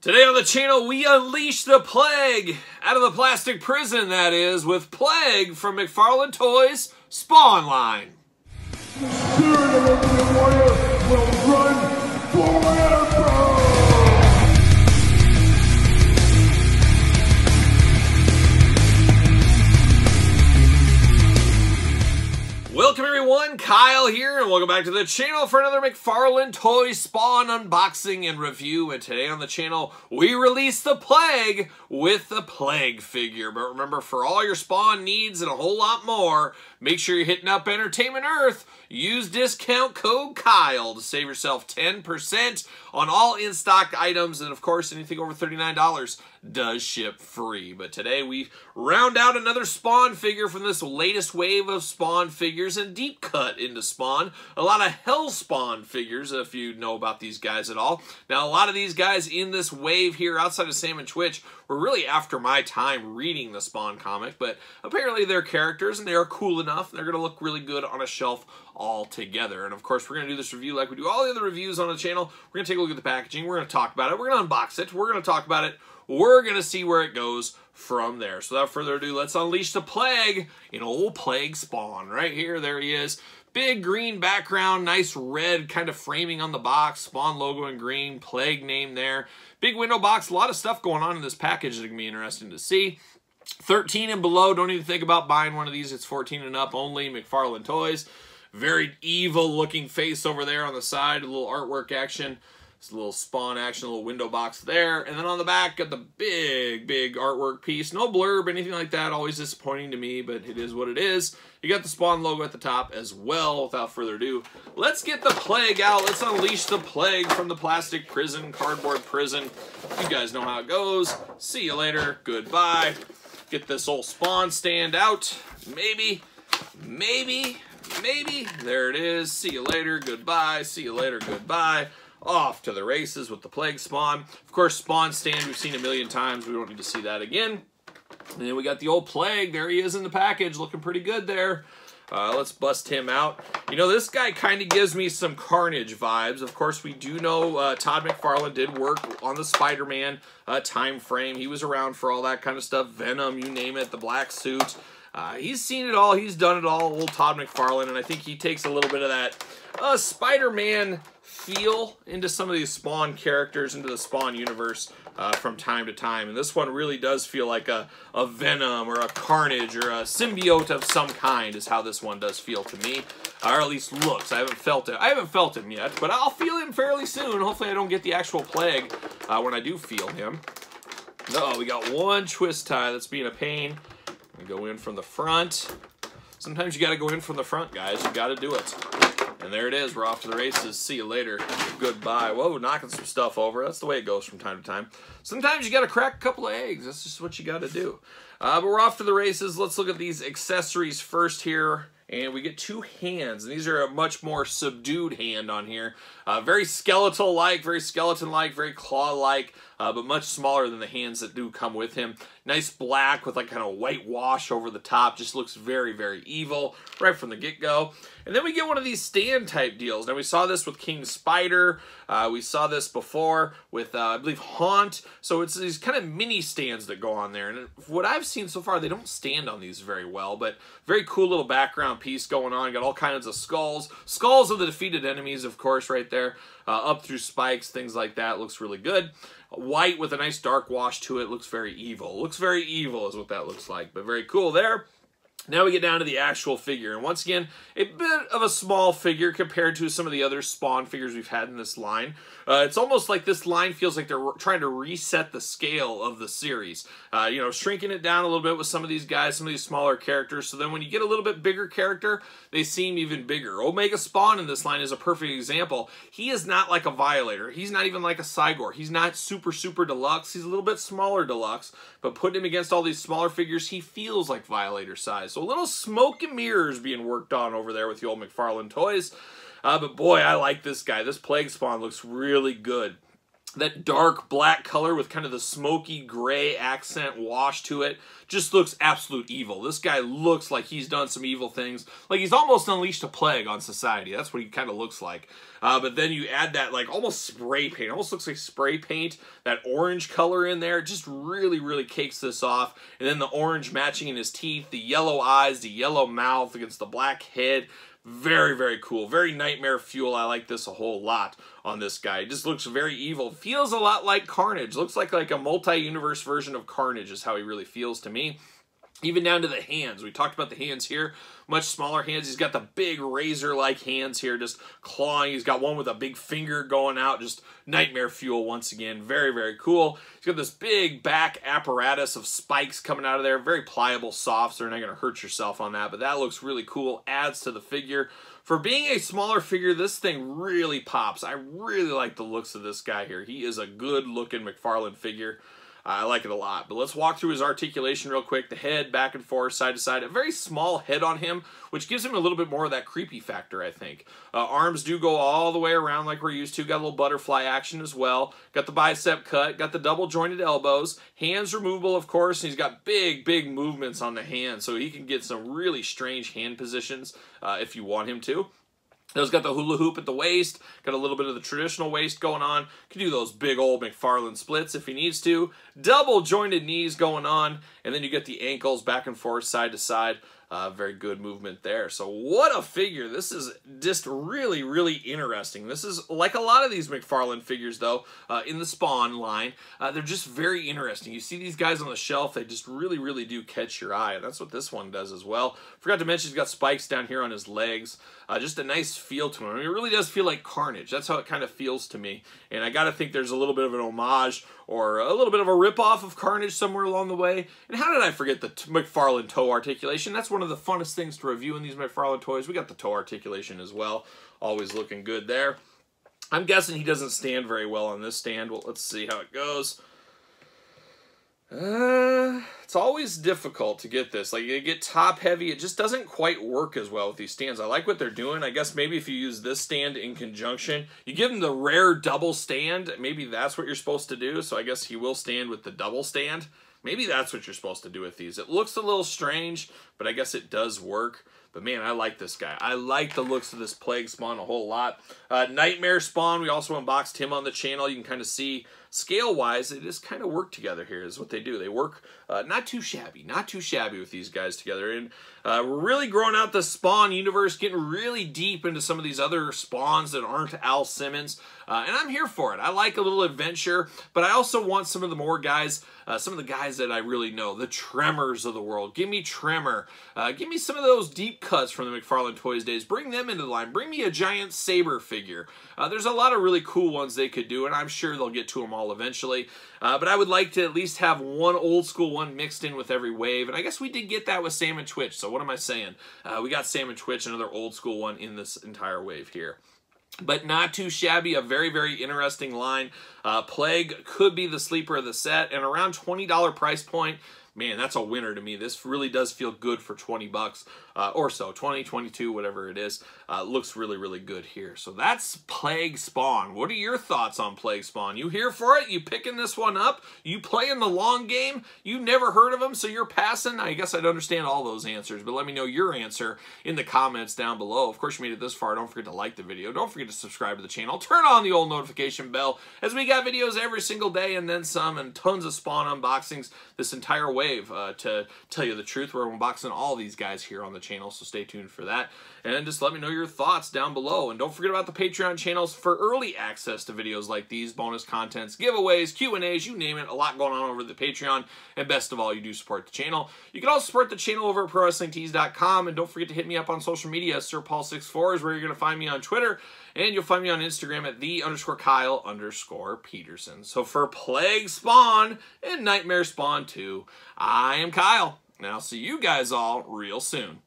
Today on the channel, we unleash the plague out of the plastic prison, that is, with Plague from McFarlane Toys Spawn line. Everyone, Kyle here, and welcome back to the channel for another McFarlane Toy Spawn unboxing and review. And today on the channel, we release the Plague with the Plague figure. But remember, for all your Spawn needs and a whole lot more, make sure you're hitting up Entertainment Earth. Use discount code Kyle to save yourself 10% on all in-stock items. And of course, anything over $39 does ship free. But today we round out another Spawn figure from this latest wave of Spawn figures and deep cut into Spawn. A lot of Hell Spawn figures, if you know about these guys at all. Now, a lot of these guys in this wave here outside of Sam and Twitch were really after my time reading the Spawn comic, but apparently they're characters and they are cool enough. and They're going to look really good on a shelf all together. And of course, we're going to do this review like we do all the other reviews on the channel. We're going to take a look at the packaging. We're going to talk about it. We're going to unbox it. We're going to talk about it. We're going to see where it goes from there. So without further ado, let's unleash the plague in old Plague Spawn. Right here, there he is. Big green background, nice red kind of framing on the box, Spawn logo in green, Plague name there. Big window box, a lot of stuff going on in this package that can be interesting to see. 13 and below, don't even think about buying one of these. It's 14 and up only, McFarlane Toys. Very evil looking face over there on the side, a little artwork action. It's a little spawn action, a little window box there. And then on the back, got the big, big artwork piece. No blurb, anything like that. Always disappointing to me, but it is what it is. You got the spawn logo at the top as well. Without further ado, let's get the plague out. Let's unleash the plague from the plastic prison, cardboard prison. You guys know how it goes. See you later. Goodbye. Get this old spawn stand out. Maybe, maybe, maybe. There it is. See you later. Goodbye. See you later. Goodbye off to the races with the Plague Spawn. Of course, Spawn stand we've seen a million times. We don't need to see that again. And then we got the old Plague. There he is in the package, looking pretty good there. Uh, let's bust him out. You know, this guy kind of gives me some Carnage vibes. Of course, we do know uh, Todd McFarlane did work on the Spider-Man uh, time frame. He was around for all that kind of stuff. Venom, you name it, the black suit. Uh, he's seen it all. He's done it all, old Todd McFarlane, and I think he takes a little bit of that uh, Spider-Man feel into some of these Spawn characters, into the Spawn universe uh, from time to time. And this one really does feel like a, a Venom or a Carnage or a symbiote of some kind is how this one does feel to me. Or at least looks. I haven't felt it. I haven't felt him yet, but I'll feel him fairly soon. Hopefully I don't get the actual plague uh, when I do feel him. Oh we got one twist tie that's being a pain. Go in from the front. Sometimes you got to go in from the front, guys. You got to do it. And there it is. We're off to the races. See you later. Goodbye. Whoa, knocking some stuff over. That's the way it goes from time to time. Sometimes you got to crack a couple of eggs. That's just what you got to do. Uh, but we're off to the races. Let's look at these accessories first here. And we get two hands. And these are a much more subdued hand on here. Uh, very skeletal-like, very skeleton-like, very claw-like, uh, but much smaller than the hands that do come with him. Nice black with like kind of white wash over the top. Just looks very, very evil right from the get-go. And then we get one of these stand type deals. Now we saw this with King Spider. Uh, we saw this before with, uh, I believe, Haunt. So it's these kind of mini stands that go on there. And what I've seen so far, they don't stand on these very well, but very cool little background piece going on. Got all kinds of skulls. Skulls of the defeated enemies, of course, right there. Uh, up through spikes, things like that. Looks really good. White with a nice dark wash to it. Looks very evil. Looks very evil is what that looks like. But very cool there. Now we get down to the actual figure, and once again, a bit of a small figure compared to some of the other Spawn figures we've had in this line. Uh, it's almost like this line feels like they're trying to reset the scale of the series. Uh, you know, shrinking it down a little bit with some of these guys, some of these smaller characters, so then when you get a little bit bigger character, they seem even bigger. Omega Spawn in this line is a perfect example. He is not like a Violator. He's not even like a Cygor. He's not super, super deluxe. He's a little bit smaller deluxe, but putting him against all these smaller figures, he feels like Violator size. So a little smoke and mirrors being worked on over there with the old McFarlane toys. Uh, but boy, I like this guy. This Plague Spawn looks really good. That dark black color with kind of the smoky gray accent wash to it just looks absolute evil. This guy looks like he's done some evil things. Like he's almost unleashed a plague on society. That's what he kind of looks like. Uh, but then you add that like almost spray paint. Almost looks like spray paint. That orange color in there just really, really cakes this off. And then the orange matching in his teeth, the yellow eyes, the yellow mouth against the black head. Very, very cool. Very Nightmare Fuel. I like this a whole lot on this guy. It just looks very evil. Feels a lot like Carnage. Looks like like a multi-universe version of Carnage is how he really feels to me. Even down to the hands. We talked about the hands here. Much smaller hands. He's got the big razor-like hands here, just clawing. He's got one with a big finger going out. Just nightmare fuel once again. Very, very cool. He's got this big back apparatus of spikes coming out of there. Very pliable, soft, so you're not going to hurt yourself on that. But that looks really cool. Adds to the figure. For being a smaller figure, this thing really pops. I really like the looks of this guy here. He is a good-looking McFarlane figure. I like it a lot. But let's walk through his articulation real quick. The head, back and forth, side to side. A very small head on him, which gives him a little bit more of that creepy factor, I think. Uh, arms do go all the way around like we're used to. Got a little butterfly action as well. Got the bicep cut. Got the double jointed elbows. Hands removable, of course. And he's got big, big movements on the hands, so he can get some really strange hand positions uh, if you want him to. He's got the hula hoop at the waist, got a little bit of the traditional waist going on. Can do those big old McFarlane splits if he needs to. Double jointed knees going on, and then you get the ankles back and forth, side to side. Uh, very good movement there. So what a figure. This is just really, really interesting. This is like a lot of these McFarlane figures, though, uh, in the Spawn line. Uh, they're just very interesting. You see these guys on the shelf, they just really, really do catch your eye. And that's what this one does as well. Forgot to mention he's got spikes down here on his legs. Uh, just a nice feel to him. I mean, it really does feel like Carnage. That's how it kind of feels to me. And I got to think there's a little bit of an homage or a little bit of a ripoff of Carnage somewhere along the way. And how did I forget the McFarlane toe articulation? That's one of the funnest things to review in these McFarlane toys. We got the toe articulation as well. Always looking good there. I'm guessing he doesn't stand very well on this stand. Well, let's see how it goes. Uh, it's always difficult to get this. Like, you get top heavy, it just doesn't quite work as well with these stands. I like what they're doing. I guess maybe if you use this stand in conjunction, you give him the rare double stand, maybe that's what you're supposed to do. So I guess he will stand with the double stand. Maybe that's what you're supposed to do with these. It looks a little strange, but I guess it does work. But man, I like this guy. I like the looks of this Plague Spawn a whole lot. Uh, Nightmare Spawn, we also unboxed him on the channel. You can kind of see scale-wise, they just kind of work together here is what they do. They work uh, not too shabby, not too shabby with these guys together. And uh, we're really growing out the Spawn universe, getting really deep into some of these other Spawns that aren't Al Simmons. Uh, and I'm here for it. I like a little adventure, but I also want some of the more guys, uh, some of the guys that I really know, the Tremors of the world. Give me Tremor. Uh, give me some of those deep cuts from the McFarlane Toys days. Bring them into the line. Bring me a giant Saber figure. Uh, there's a lot of really cool ones they could do, and I'm sure they'll get to them all eventually. Uh, but I would like to at least have one old school one mixed in with every wave. And I guess we did get that with Sam and Twitch. So what am I saying? Uh, we got Sam and Twitch, another old school one in this entire wave here but not too shabby. A very, very interesting line. Uh, Plague could be the sleeper of the set, and around $20 price point man, that's a winner to me. This really does feel good for 20 bucks uh, or so, 20, 22, whatever it is. Uh, looks really, really good here. So that's Plague Spawn. What are your thoughts on Plague Spawn? You here for it? You picking this one up? You playing the long game? You never heard of them, so you're passing? I guess I'd understand all those answers, but let me know your answer in the comments down below. Of course, you made it this far. Don't forget to like the video. Don't forget to subscribe to the channel. Turn on the old notification bell as we got videos every single day and then some and tons of Spawn unboxings this entire way wave. Uh, to tell you the truth, we're unboxing all these guys here on the channel, so stay tuned for that. And just let me know your thoughts down below. And don't forget about the Patreon channels for early access to videos like these, bonus contents, giveaways, Q&As, you name it. A lot going on over the Patreon. And best of all, you do support the channel. You can also support the channel over at ProWrestlingTees.com. And don't forget to hit me up on social media. SirPaul64 is where you're going to find me on Twitter. And you'll find me on Instagram at the underscore Kyle underscore Peterson. So for Plague Spawn and Nightmare Spawn 2, I am Kyle. And I'll see you guys all real soon.